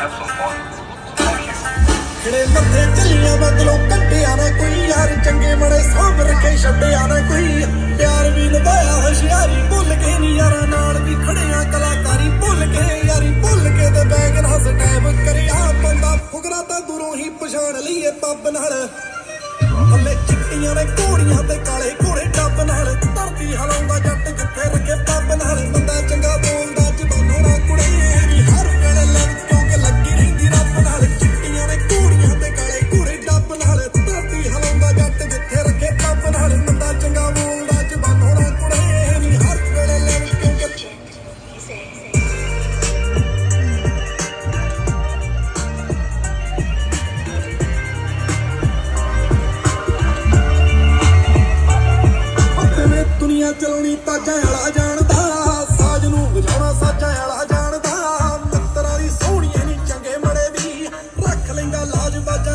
have ਮੱਥੇ ਚੱਲੀਆਂ ਬਦਲੋ ਕੱਟਿਆ ਨਾ ਕੋਈ ਯਾਰ, ਚੰਗੇ ਮੜੇ ਸਭ ਰੱਖੇ, ਛੱਡਿਆ ਨਾ ਕੋਈ। ਪਿਆਰ ਵੀ ਨਿਭਾਇਆ ਹੁਸ਼ਿਆਰੀ ਭੁੱਲ ਕੇ ਨਹੀਂ ਯਾਰਾਂ ਨਾਲ ਵੀ ਖੜਿਆ, ਕਲਾਕਾਰੀ ਭੁੱਲ ਕੇ, ਯਾਰੀ ਭੁੱਲ ਕੇ ਤੇ ਬੈਗ ਨਾ ਸਟੈਪ ਕਰਿਆ। ਬੰਦਾ ਫੁਗਰਾ ਤਾਂ ਦੂਰੋਂ ਹੀ ਪਛਾਣ ਲਈਏ ਪੱਬ ਨਾਲ। ਹੱਲੇ ਚਿੱਟੀਆਂ ਨੇ ਕੋੜੀਆਂ ਤੇ ਮੈਂ ਚੱਲਣੀ ਤਾਜਾਂ ਵਾਲਾ ਜਾਣਦਾ, ਸਾਜ ਨੂੰ ਵਜਾਉਣਾ ਸਾਜਾਂ ਵਾਲਾ ਜਾਣਦਾ, ਮਿੱਤਰਾਂ ਦੀ ਸੋਹਣੀਆਂ ਨਹੀਂ ਚੰਗੇ ਮੜੇ ਦੀ ਰੱਖ ਲੈਂਦਾ ਲਾਜ ਬਾਜਾ